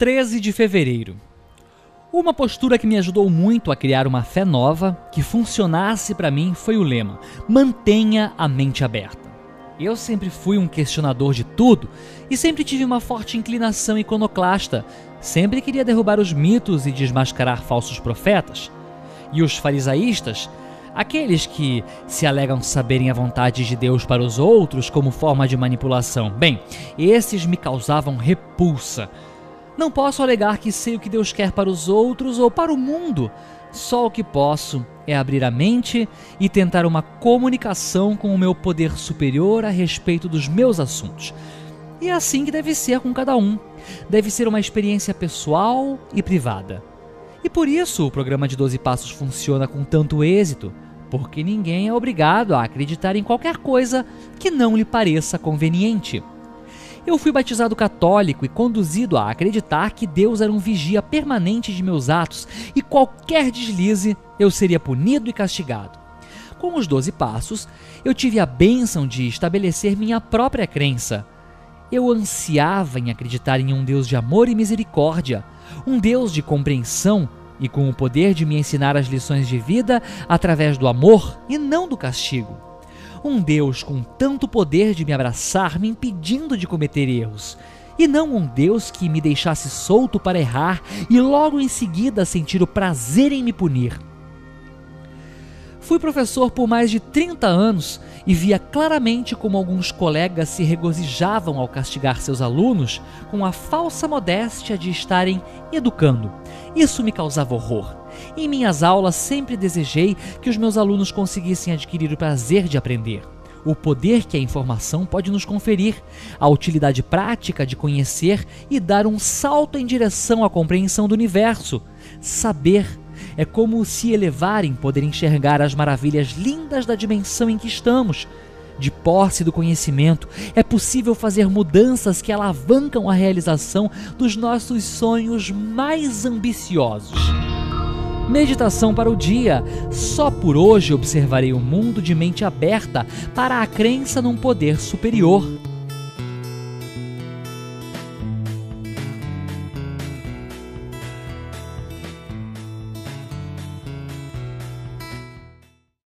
13 de fevereiro. Uma postura que me ajudou muito a criar uma fé nova que funcionasse para mim foi o lema: mantenha a mente aberta. Eu sempre fui um questionador de tudo e sempre tive uma forte inclinação iconoclasta. Sempre queria derrubar os mitos e desmascarar falsos profetas. E os farisaístas, aqueles que se alegam saberem a vontade de Deus para os outros como forma de manipulação, bem, esses me causavam repulsa não posso alegar que sei o que Deus quer para os outros ou para o mundo. Só o que posso é abrir a mente e tentar uma comunicação com o meu poder superior a respeito dos meus assuntos. E é assim que deve ser com cada um. Deve ser uma experiência pessoal e privada. E por isso o programa de 12 Passos funciona com tanto êxito, porque ninguém é obrigado a acreditar em qualquer coisa que não lhe pareça conveniente. Eu fui batizado católico e conduzido a acreditar que Deus era um vigia permanente de meus atos e qualquer deslize eu seria punido e castigado. Com os doze passos, eu tive a bênção de estabelecer minha própria crença. Eu ansiava em acreditar em um Deus de amor e misericórdia, um Deus de compreensão e com o poder de me ensinar as lições de vida através do amor e não do castigo. Um Deus com tanto poder de me abraçar, me impedindo de cometer erros. E não um Deus que me deixasse solto para errar e logo em seguida sentir o prazer em me punir. Fui professor por mais de 30 anos e via claramente como alguns colegas se regozijavam ao castigar seus alunos com a falsa modéstia de estarem educando. Isso me causava horror. Em minhas aulas sempre desejei que os meus alunos conseguissem adquirir o prazer de aprender o poder que a informação pode nos conferir, a utilidade prática de conhecer e dar um salto em direção à compreensão do universo. Saber é como se elevar em poder enxergar as maravilhas lindas da dimensão em que estamos. De posse do conhecimento, é possível fazer mudanças que alavancam a realização dos nossos sonhos mais ambiciosos. Meditação para o dia. Só por hoje observarei o mundo de mente aberta para a crença num poder superior.